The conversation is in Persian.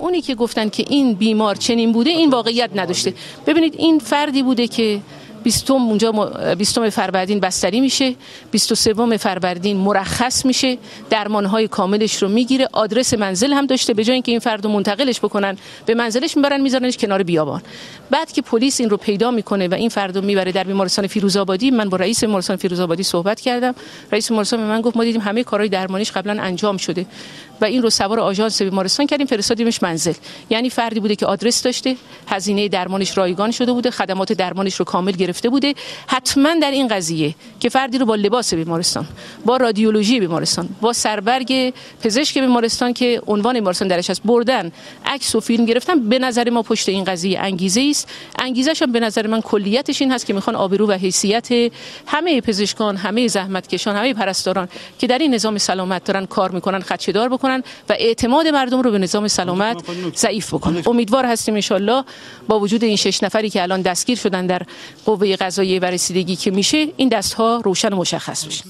اونی که گفتن که این بیمار چنین بوده این واقعیت نداشته. ببینید این فردی بوده که بیستم اونجا بیستم فروردین بستری میشه 23 فروردین مرخص میشه درمانهای کاملش رو می‌گیره آدرس منزل هم داشته به جای اینکه این فرد رو منتقلش بکنن به منزلش می‌برن میذارنش کنار بیابان. بعد که پلیس این رو پیدا می‌کنه و این فرد رو می‌بره در بیمارستان فیروزآبادی من با رئیس بیمارستان فیروزآبادی صحبت کردم. رئیس بیمارستان به من گفت ما دیدیم همه کارهای درمانیش قبلا انجام شده و این رو سوار آژانس بیمارستان کردیم فرستادیمش منزل. یعنی فردی بوده که آدرس داشته هزینه درمانش رایگان شده بوده خدمات درمانش رو کامل گرفته بوده حتما در این قضیه که فردی رو با لباس بیمارستان با رادیولوژی بیمارستان با سربرگ پزشک بیمارستان که عنوان بیمارستان درش هست بردن عکس و فیلم گرفتن به نظر ما پشت این قضیه انگیزه است. انگیزش هم به نظر من کلیتش این هست که می‌خوان آبرو و حیثیت همه پزشکان همه زحمتکشان همه پرستاران که در این نظام سلامت دارن کار می‌کنن خدشه‌دار بکنن و اعتماد مردم رو به نظام سلامت ضعیف بکنن. امیدوار هستیم ان با وجود این شش نفری که الان دستگیر شدن در قوه قضاییه و رسیدگی که میشه این دست ها روشن و مشخص بشه